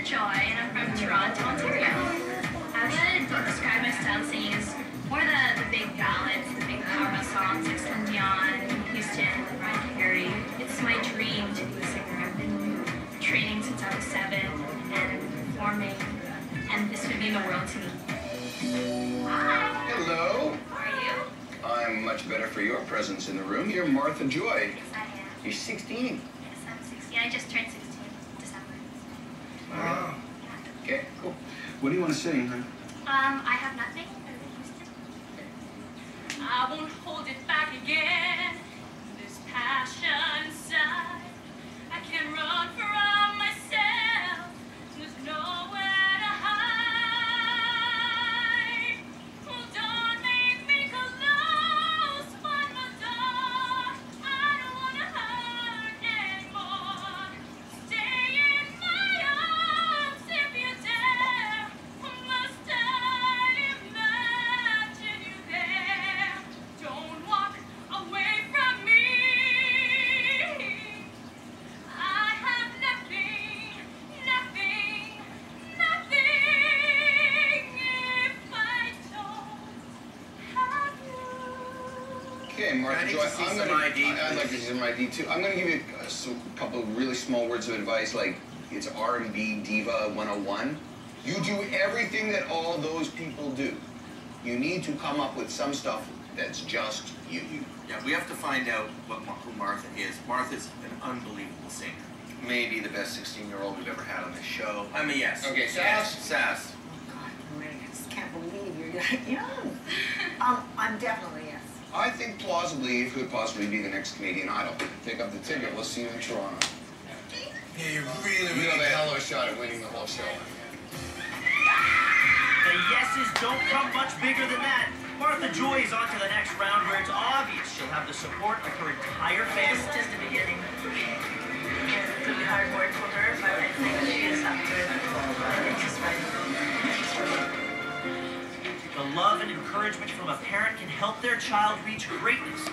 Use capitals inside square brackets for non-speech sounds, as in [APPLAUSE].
Martha Joy, and I'm from Toronto, Ontario. I would describe my style of singing as more the, the big ballads, the big powerhouse songs like Celine Dion, Houston, Mariah Carey. It's my dream to be a singer. I've been training since I was seven and performing, and this would mean the world to me. Hi. Hello. How are you? I'm much better for your presence in the room. You're Martha Joy. Yes, I am. You're 16. Yes, I'm 16. I just turned 16 Okay, cool. What do you want to sing, huh? Um, I have nothing. I won't hold it back Okay, Martha I Joy, I'm some gonna, ID, I- I'd like to please. see some ID too. I'm going to give you a, some, couple of really small words of advice, like it's R&B Diva 101. You do everything that all those people do. You need to come up with some stuff that's just you. Yeah, we have to find out what who Martha is. Martha's an unbelievable singer. Maybe the best 16-year-old we've ever had on this show. I mean, yes. Okay, Yes, Sass? Sass. God, Maria, I just can't believe you're that young. [LAUGHS] Um, I'm definitely yes. I think plausibly you could possibly be the next Canadian Idol. Pick up the ticket. We'll see you in Toronto. Yeah, you're really, You have a hell of a shot at winning the whole show. The yeses don't come much bigger than that. Martha Joy is on to the next round where it's obvious she'll have the support of her entire family. Encouragement from a parent can help their child reach greatness.